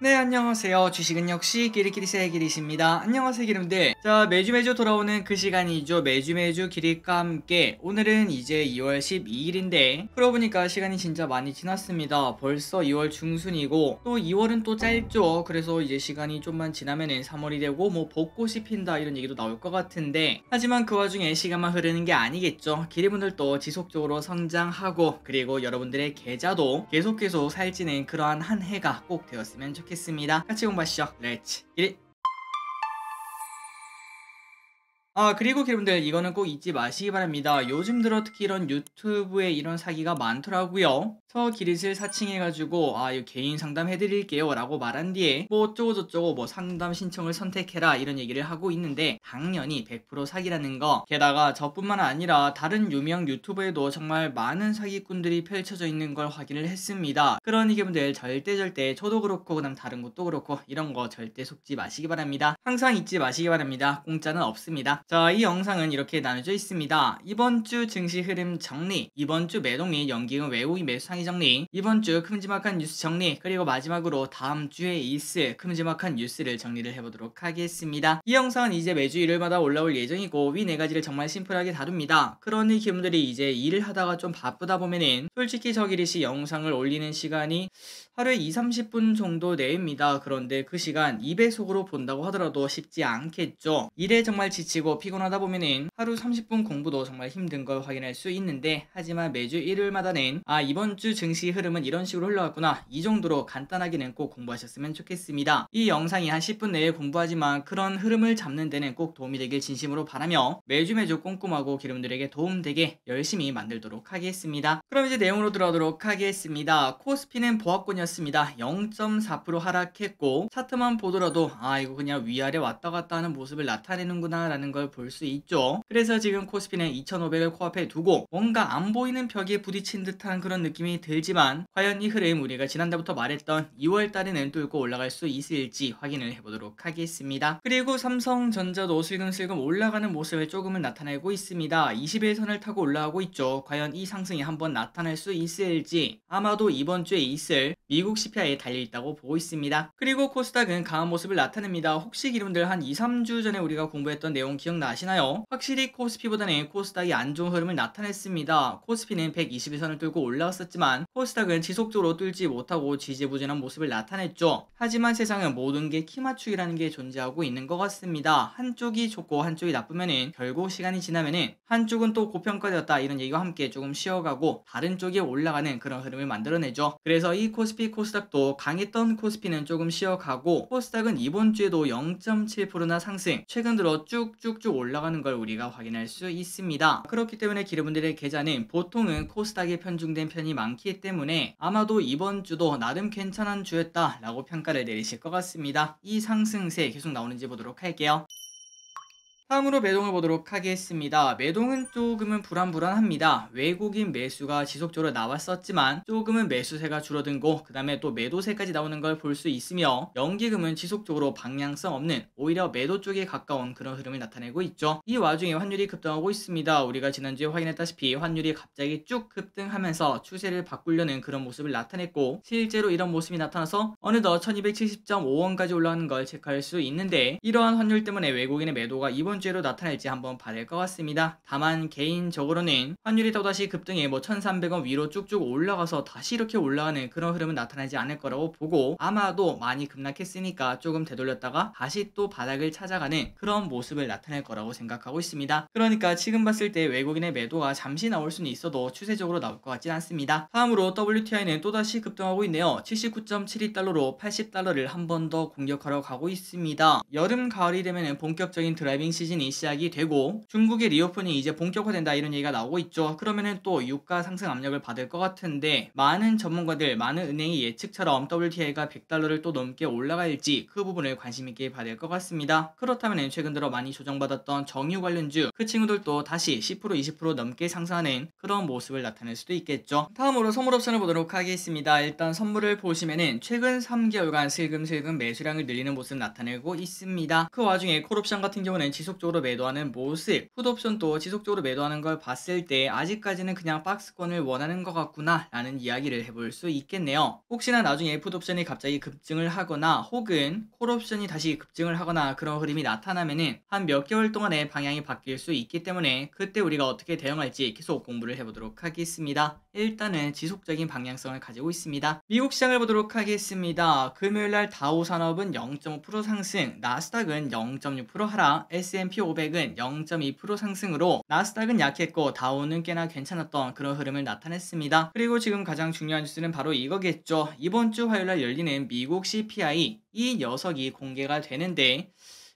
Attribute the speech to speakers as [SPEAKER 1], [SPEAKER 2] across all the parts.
[SPEAKER 1] 네 안녕하세요. 주식은 역시 기릿 기릿의 기릿입니다. 안녕하세요 기름들. 자 매주 매주 돌아오는 그 시간이죠. 매주 매주 기릿과 함께. 오늘은 이제 2월 12일인데 그러고 보니까 시간이 진짜 많이 지났습니다. 벌써 2월 중순이고 또 2월은 또 짧죠. 그래서 이제 시간이 좀만 지나면은 3월이 되고 뭐 벚꽃이 핀다 이런 얘기도 나올 것 같은데 하지만 그 와중에 시간만 흐르는 게 아니겠죠. 기리분들도 지속적으로 성장하고 그리고 여러분들의 계좌도 계속 계속 살찌는 그러한 한 해가 꼭 되었으면 좋겠습니다 좋겠습니다. 같이 공부하시죠. Let's 1 아 그리고 여러분들 이거는 꼭 잊지 마시기 바랍니다. 요즘 들어 특히 이런 유튜브에 이런 사기가 많더라고요. 서 기릿을 사칭해가지고 아 이거 개인 상담 해드릴게요 라고 말한 뒤에 뭐 어쩌고 저쩌고 뭐 상담 신청을 선택해라 이런 얘기를 하고 있는데 당연히 100% 사기라는 거 게다가 저뿐만 아니라 다른 유명 유튜버에도 정말 많은 사기꾼들이 펼쳐져 있는 걸 확인을 했습니다. 그러니 여러분들 절대 절대 저도 그렇고 그다음 다른 것도 그렇고 이런 거 절대 속지 마시기 바랍니다. 항상 잊지 마시기 바랍니다. 공짜는 없습니다. 자, 이 영상은 이렇게 나눠져 있습니다. 이번 주 증시 흐름 정리, 이번 주 매도 및 연기금 외국인 매수 상위 정리, 이번 주 큼지막한 뉴스 정리, 그리고 마지막으로 다음 주에 있을 큼지막한 뉴스를 정리를 해보도록 하겠습니다. 이 영상은 이제 매주 일요일마다 올라올 예정이고 위 네 가지를 정말 심플하게 다룹니다. 그러니 기분들이 이제 일을 하다가 좀 바쁘다 보면은 솔직히 저기리시 영상을 올리는 시간이 하루에 2, 30분 정도 내입니다. 그런데 그 시간 2배속으로 본다고 하더라도 쉽지 않겠죠. 일에 정말 지치고 피곤하다 보면은 하루 30분 공부도 정말 힘든 걸 확인할 수 있는데 하지만 매주 일요일마다는 아 이번 주 증시 흐름은 이런 식으로 흘러갔구나 이 정도로 간단하게는 꼭 공부하셨으면 좋겠습니다. 이 영상이 한 10분 내에 공부하지만 그런 흐름을 잡는 데는 꼭 도움이 되길 진심으로 바라며 매주 매주 꼼꼼하고 기름들에게 도움되게 열심히 만들도록 하겠습니다. 그럼 이제 내용으로 들어가도록 하겠습니다. 코스피는 보합권이었습니다. 0.4% 하락했고 차트만 보더라도 아 이거 그냥 위아래 왔다 갔다 하는 모습을 나타내는구나 라는 걸볼 수 있죠. 그래서 지금 코스피는 2500을 코앞에 두고 뭔가 안 보이는 벽에 부딪힌 듯한 그런 느낌이 들지만 과연 이 흐름 우리가 지난달부터 말했던 2월 달에는 뚫고 올라갈 수 있을지 확인을 해보도록 하겠습니다. 그리고 삼성전자도 슬금슬금 올라가는 모습을 조금은 나타내고 있습니다. 21선을 타고 올라가고 있죠. 과연 이 상승이 한번 나타날 수 있을지 아마도 이번 주에 있을 미국 CPI에 달려있다고 보고 있습니다. 그리고 코스닥은 강한 모습을 나타냅니다. 혹시 기름들 한 2, 3주 전에 우리가 공부했던 내용 기억 나시나요? 확실히 코스피보다는 코스닥이 안 좋은 흐름을 나타냈습니다. 코스피는 121선을 뚫고 올라왔었지만 코스닥은 지속적으로 뚫지 못하고 지지부진한 모습을 나타냈죠. 하지만 세상은 모든 게 키맞추기라는 게 존재하고 있는 것 같습니다. 한쪽이 좋고 한쪽이 나쁘면은 결국 시간이 지나면은 한쪽은 또 고평가되었다 이런 얘기와 함께 조금 쉬어가고 다른 쪽에 올라가는 그런 흐름을 만들어내죠. 그래서 이 코스피 코스닥도 강했던 코스피는 조금 쉬어가고 코스닥은 이번 주에도 0.7%나 상승 최근 들어 쭉쭉 쭉쭉 올라가는 걸 우리가 확인할 수 있습니다. 그렇기 때문에 기르분들의 계좌는 보통은 코스닥에 편중된 편이 많기 때문에 아마도 이번 주도 나름 괜찮은 주였다 라고 평가를 내리실 것 같습니다. 이 상승세 계속 나오는지 보도록 할게요. 다음으로 매동을 보도록 하겠습니다. 매동은 조금은 불안불안합니다. 외국인 매수가 지속적으로 나왔었지만 조금은 매수세가 줄어든고 그 다음에 또 매도세까지 나오는 걸 볼 수 있으며 연기금은 지속적으로 방향성 없는 오히려 매도 쪽에 가까운 그런 흐름을 나타내고 있죠. 이 와중에 환율이 급등하고 있습니다. 우리가 지난주에 확인했다시피 환율이 갑자기 쭉 급등하면서 추세를 바꾸려는 그런 모습을 나타냈고 실제로 이런 모습이 나타나서 어느덧 1270.5원까지 올라가는 걸 체크할 수 있는데 이러한 환율 때문에 외국인의 매도가 이번 번째로 나타날지 한번 봐야 것 같습니다. 다만 개인적으로는 환율이 또다시 급등해 뭐 1300원 위로 쭉쭉 올라가서 다시 이렇게 올라가는 그런 흐름은 나타나지 않을 거라고 보고 아마도 많이 급락했으니까 조금 되돌렸다가 다시 또 바닥을 찾아가는 그런 모습을 나타낼 거라고 생각하고 있습니다. 그러니까 지금 봤을 때 외국인의 매도가 잠시 나올 수는 있어도 추세적으로 나올 것 같진 않습니다. 다음으로 WTI는 또다시 급등하고 있네요. 79.72달러로 80달러를 한 번 더 공격하러 가고 있습니다. 여름 가을이 되면 본격적인 driving 시즌 시즌이 시작이 되고 중국의 reopen이 이제 본격화된다 이런 얘기가 나오고 있죠. 그러면은 또 유가 상승 압력을 받을 것 같은데 많은 전문가들, 많은 은행의 예측처럼 WTI가 100달러를 또 넘게 올라갈지 그 부분을 관심 있게 될것 같습니다. 그렇다면 최근 들어 많이 조정받았던 정유 관련주 그 친구들도 다시 10% 20% 넘게 상승하는 그런 모습을 나타낼 수도 있겠죠. 다음으로 선물 옵션을 보도록 하겠습니다. 일단 선물을 보시면은 최근 3개월간 슬금슬금 매수량을 늘리는 모습 나타내고 있습니다. 그 와중에 콜옵션 같은 경우는 지속 지속적으로 매도하는 모습, 풋옵션 도 지속적으로 매도하는 걸 봤을 때 아직까지는 그냥 박스권을 원하는 것 같구나 라는 이야기를 해볼 수 있겠네요. 혹시나 나중에 풋옵션이 갑자기 급증을 하거나 혹은 콜옵션이 다시 급증을 하거나 그런 흐름이 나타나면은 한 몇 개월 동안의 방향이 바뀔 수 있기 때문에 그때 우리가 어떻게 대응할지 계속 공부를 해보도록 하겠습니다. 일단은 지속적인 방향성을 가지고 있습니다. 미국 시장을 보도록 하겠습니다. 금요일날 다우 산업은 0.5% 상승, 나스닥은 0.6% 하락, S&P 500은 0.2% 상승으로 나스닥은 약했고 다우는 꽤나 괜찮았던 그런 흐름을 나타냈습니다. 그리고 지금 가장 중요한 뉴스는 바로 이거겠죠. 이번 주 화요일 날 열리는 미국 CPI 이 녀석이 공개가 되는데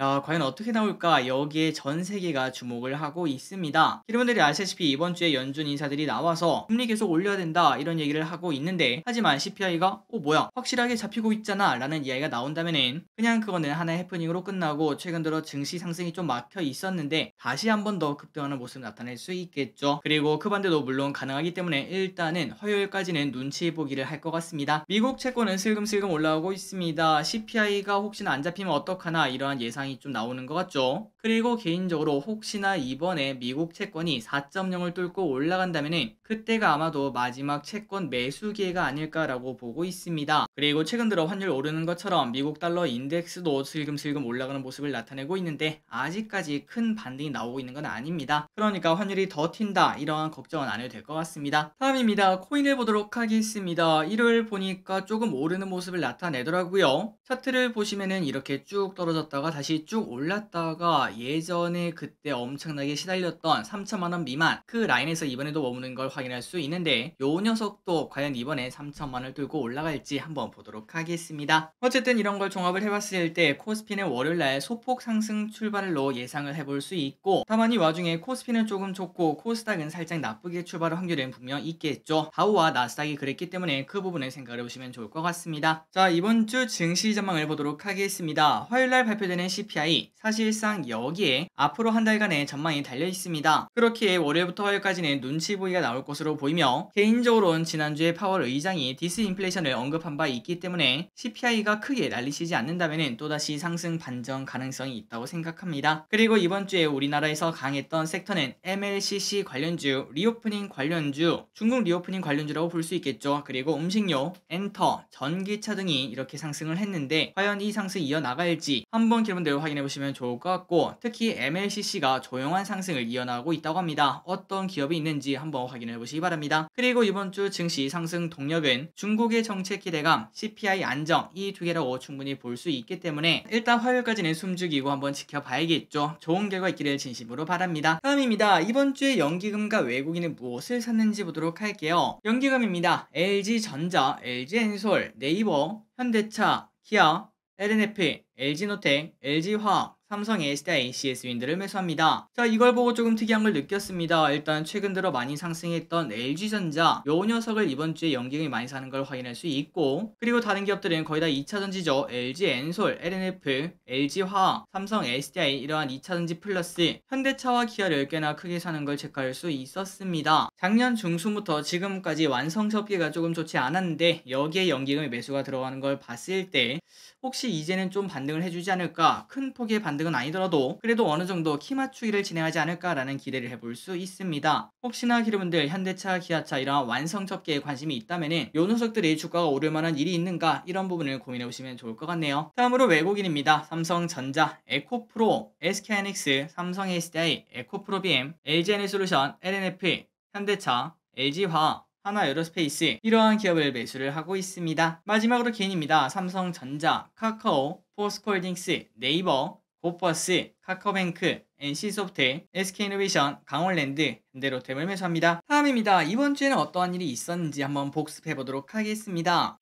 [SPEAKER 1] 야, 과연 어떻게 나올까? 여기에 전 세계가 주목을 하고 있습니다. 여러분들이 아시다시피 이번 주에 연준 인사들이 나와서 금리 계속 올려야 된다 이런 얘기를 하고 있는데 하지만 CPI가 어 뭐야 확실하게 잡히고 있잖아 라는 이야기가 나온다면은 그냥 그거는 하나의 해프닝으로 끝나고 최근 들어 증시 상승이 좀 막혀 있었는데 다시 한 번 더 급등하는 모습을 나타낼 수 있겠죠. 그리고 그 반대도 물론 가능하기 때문에 일단은 화요일까지는 눈치 보기를 할 것 같습니다. 미국 채권은 슬금슬금 올라오고 있습니다. CPI가 혹시나 안 잡히면 어떡하나 이러한 예상 예상이 좀 나오는 것 같죠. 그리고 개인적으로 혹시나 이번에 미국 채권이 4.0을 뚫고 올라간다면 그때가 아마도 마지막 채권 매수 기회가 아닐까라고 보고 있습니다. 그리고 최근 들어 환율 오르는 것처럼 미국 달러 인덱스도 슬금슬금 올라가는 모습을 나타내고 있는데 아직까지 큰 반등이 나오고 있는 건 아닙니다. 그러니까 환율이 더 튄다 이러한 걱정은 안 해도 될 것 같습니다. 다음입니다. 코인을 보도록 하겠습니다. 일요일 보니까 조금 오르는 모습을 나타내더라고요. 차트를 보시면은 이렇게 쭉 떨어졌다가 다시 다시 쭉 올랐다가 예전에 그때 엄청나게 시달렸던 3천만원 미만 그 라인에서 이번에도 머무는 걸 확인할 수 있는데 요 녀석도 과연 이번에 3천만원을 뚫고 올라갈지 한번 보도록 하겠습니다. 어쨌든 이런 걸 종합을 해봤을 때 코스피는 월요일날 소폭 상승 출발로 예상을 해볼 수 있고 다만 이 와중에 코스피는 조금 좋고 코스닥은 살짝 나쁘게 출발할 확률은 분명 있겠죠. 다우와 나스닥이 그랬기 때문에 그 부분을 생각해 보시면 좋을 것 같습니다. 자 이번 주 증시 전망을 보도록 하겠습니다. 화요일날 발표되는 CPI 사실상 여기에 앞으로 한 달간의 전망이 달려 있습니다. 그렇게 월요일부터 화요일까지는 눈치 보기가 나올 것으로 보이며 개인적으로는 지난주에 파월 의장이 디스인플레이션을 언급한 바 있기 때문에 CPI가 크게 난리치지 않는다면 또다시 상승 반전 가능성이 있다고 생각합니다. 그리고 이번 주에 우리나라에서 강했던 섹터는 MLCC 관련주, reopening 관련주, 중국 reopening 관련주라고 볼 수 있겠죠. 그리고 음식료, 엔터, 전기차 등이 이렇게 상승을 했는데 과연 이 상승이 이어나갈지 한번 기분 내용 확인해 보시면 좋을 것 같고 특히 MLCC가 조용한 상승을 이어나가고 있다고 합니다. 어떤 기업이 있는지 한번 확인해 보시기 바랍니다. 그리고 이번 주 증시 상승 동력은 중국의 정책 기대감, CPI 안정 이 두 개라고 충분히 볼 수 있기 때문에 일단 화요일까지는 숨죽이고 한번 지켜봐야겠죠. 좋은 결과 있기를 진심으로 바랍니다. 다음입니다. 이번 주에 연기금과 외국인은 무엇을 샀는지 보도록 할게요. 연기금입니다. LG전자, LG엔솔, 네이버, 현대차, 기아, LNF, LG이노텍, LG화학, 삼성 SDI, CS윈드를 매수합니다. 자 이걸 보고 조금 특이한 걸 느꼈습니다. 일단 최근 들어 많이 상승했던 LG전자 요 녀석을 이번 주에 연기금이 많이 사는 걸 확인할 수 있고 그리고 다른 기업들은 거의 다 2차전지죠. LG엔솔, LNF, LG화학, 삼성 SDI 이러한 2차전지 플러스 현대차와 기아를 꽤나 크게 사는 걸 체크할 수 있었습니다. 작년 중순부터 지금까지 완성차 업계가 조금 좋지 않았는데 여기에 연기금의 매수가 들어가는 걸 봤을 때 혹시 이제는 좀 반등을 해주지 않을까 큰 폭의 반등 은 아니더라도 그래도 어느 정도 키 맞추기를 진행하지 않을까라는 기대를 해볼 수 있습니다. 혹시나 여러분들 현대차, 기아차 이런 완성차 업계에 관심이 있다면은 요 녀석들이 주가가 오를 만한 일이 있는가 이런 부분을 고민해 보시면 좋을 것 같네요. 다음으로 외국인입니다. 삼성전자, 에코프로, SK하이닉스, 삼성 SDI, 에코프로비엠, LG에너솔루션, LNF, 현대차, LG화학, 한화 에어로스페이스 이러한 기업을 매수를 하고 있습니다. 마지막으로 개인입니다. 삼성전자, 카카오, 포스코홀딩스, 네이버, 고버스, 카카오뱅크, NC소프트, SK이노베이션, 강원랜드, 현대로템을 매수합니다. 다음입니다. 이번 주에는 어떠한 일이 있었는지 한번 복습해 보도록 하겠습니다.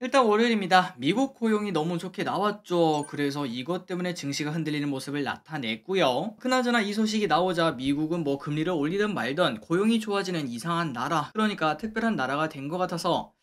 [SPEAKER 1] 일단 월요일입니다. 미국 고용이 너무 좋게 나왔죠. 그래서 이것 때문에 증시가 흔들리는 모습을 나타냈고요. 그나저나 이 소식이 나오자 미국은 뭐 금리를 올리든 말든 고용이 좋아지는 이상한 나라, 그러니까 특별한 나라가 된 것 같아서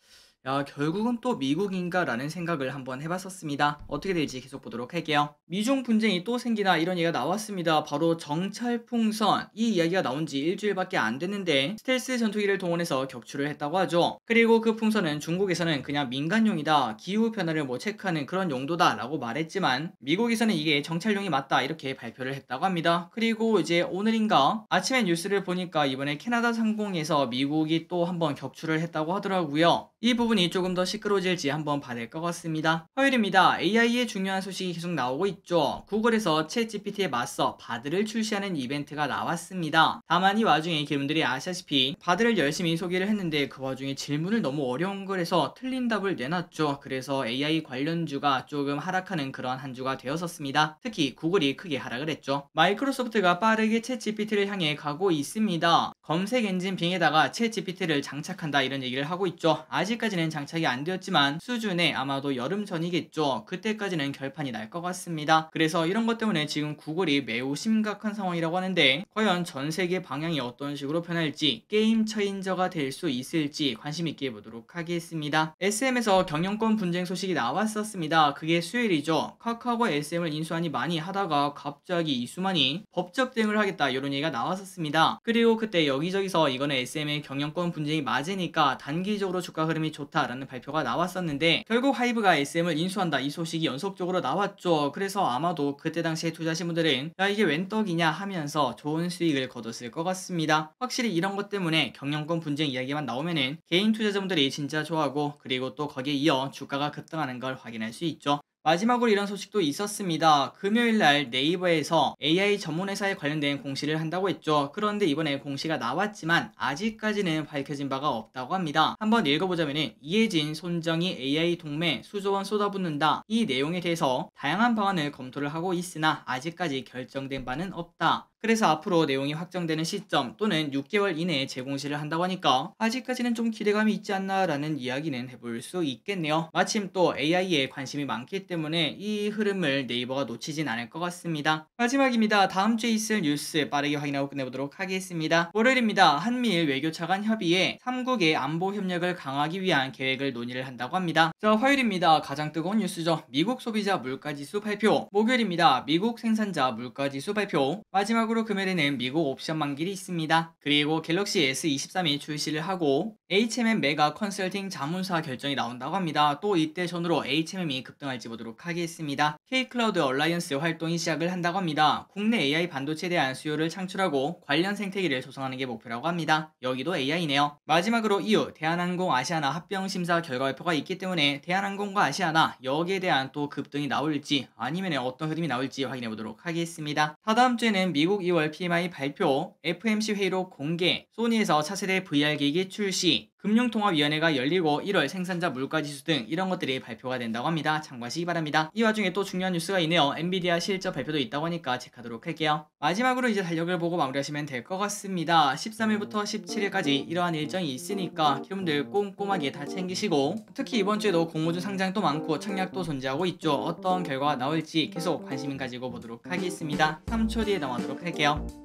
[SPEAKER 1] 야 결국은 또 미국인가 라는 생각을 한번 해봤었습니다. 어떻게 될지 계속 보도록 할게요. 미중 분쟁이 또 생기나 이런 얘기가 나왔습니다. 바로 정찰풍선 이 이야기가 나온 지 일주일밖에 안 됐는데 스텔스 전투기를 동원해서 격추를 했다고 하죠. 그리고 그 풍선은 중국에서는 그냥 민간용이다 기후변화를 뭐 체크하는 그런 용도다 라고 말했지만 미국에서는 이게 정찰용이 맞다 이렇게 발표를 했다고 합니다. 그리고 이제 오늘인가 아침에 뉴스를 보니까 이번에 캐나다 상공에서 미국이 또 한번 격추를 했다고 하더라고요. 이 부분이 조금 더 시끄러워질지 한번 봐야 될 것 같습니다. 화요일입니다. AI의 중요한 소식이 계속 나오고 있죠. 구글에서 챗 GPT에 맞서 바드를 출시하는 이벤트가 나왔습니다. 다만 이 와중에 기분들이 아시다시피 바드를 열심히 소개를 했는데 그 와중에 질문을 너무 어려운 걸 해서 틀린 답을 내놨죠. 그래서 AI 관련주가 조금 하락하는 그런 한 주가 되었었습니다. 특히 구글이 크게 하락을 했죠. 마이크로소프트가 빠르게 챗 GPT를 향해 가고 있습니다. 검색 엔진 빙에다가 챗 GPT를 장착한다 이런 얘기를 하고 있죠. 아직까지는 장착이 안 되었지만 수준에 아마도 여름 전이겠죠. 그때까지는 결판이 날 것 같습니다. 그래서 이런 것 때문에 지금 구글이 매우 심각한 상황이라고 하는데 과연 전 세계 방향이 어떤 식으로 변할지 game changer가 될 수 있을지 관심 있게 보도록 하겠습니다. SM에서 경영권 분쟁 소식이 나왔었습니다. 그게 수요일이죠. 카카오가 SM을 인수하니 마니 하다가 갑자기 이수만이 법적 대응을 하겠다 이런 얘기가 나왔었습니다. 그리고 그때 여기저기서 이거는 SM의 경영권 분쟁이 맞으니까 단기적으로 주가 흐름이 좋다라는 발표가 나왔었는데 결국 하이브가 SM을 인수한다 이 소식이 연속적으로 나왔죠. 그래서 아마도 그때 당시에 투자하신 분들은 야 이게 웬 떡이냐 하면서 좋은 수익을 거뒀을 것 같습니다. 확실히 이런 것 때문에 경영권 분쟁 이야기만 나오면은 개인 투자자분들이 진짜 좋아하고 그리고 또 거기에 이어 주가가 급등하는 걸 확인할 수 있죠. 마지막으로 이런 소식도 있었습니다. 금요일 날 네이버에서 AI 전문 회사에 관련된 공시를 한다고 했죠. 그런데 이번에 공시가 나왔지만 아직까지는 밝혀진 바가 없다고 합니다. 한번 읽어보자면 이혜진, 손정희 AI 동맹 수조원 쏟아붓는다. 이 내용에 대해서 다양한 방안을 검토를 하고 있으나 아직까지 결정된 바는 없다. 그래서 앞으로 내용이 확정되는 시점 또는 6개월 이내에 재공시를 한다고 하니까 아직까지는 좀 기대감이 있지 않나 라는 이야기는 해볼 수 있겠네요. 마침 또 AI에 관심이 많기 때문에 이 흐름을 네이버가 놓치진 않을 것 같습니다. 마지막입니다. 다음 주에 있을 뉴스 빠르게 확인하고 끝내보도록 하겠습니다. 월요일입니다. 한미일 외교차관 협의에 3국의 안보 협력을 강화하기 위한 계획을 논의를 한다고 합니다. 자 화요일입니다. 가장 뜨거운 뉴스죠. 미국 소비자 물가지수 발표 목요일입니다. 미국 생산자 물가지수 발표 마지막으로 마지막으로 금요일에는 미국 옵션 만기일이 있습니다. 그리고 갤럭시 S23이 출시를 하고 HMM 매각 컨설팅 자문사 결정이 나온다고 합니다. 또 이때 전후로 HMM이 급등할지 보도록 하겠습니다. K클라우드 얼라이언스 활동이 시작을 한다고 합니다. 국내 AI 반도체에 대한 수요를 창출하고 관련 생태계를 조성하는 게 목표라고 합니다. 여기도 AI네요. 마지막으로 이후 대한항공 아시아나 합병 심사 결과 발표가 있기 때문에 대한항공과 아시아나 여기에 대한 또 급등이 나올지 아니면 어떤 흐름이 나올지 확인해 보도록 하겠습니다. 다다음 주에는 미국 2월 PMI 발표, FMC 회의록 공개, 소니에서 차세대 VR 기기 출시, 금융통화위원회가 열리고 1월 생산자 물가지수 등 이런 것들이 발표가 된다고 합니다. 참고하시기 바랍니다. 이 와중에 또 중요한 뉴스가 있네요. 엔비디아 실적 발표도 있다고 하니까 체크하도록 할게요. 마지막으로 이제 달력을 보고 마무리하시면 될 것 같습니다. 13일부터 17일까지 이러한 일정이 있으니까 여러분들 꼼꼼하게 다 챙기시고 특히 이번 주에도 공모주 상장도 많고 청약도 존재하고 있죠. 어떤 결과가 나올지 계속 관심 가지고 보도록 하겠습니다. 3초 뒤에 넘어가도록 할게요.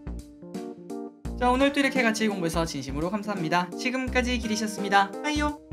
[SPEAKER 1] 자 오늘도 이렇게 같이 공부해서 진심으로 감사합니다. 지금까지 길이셨습니다. 하이요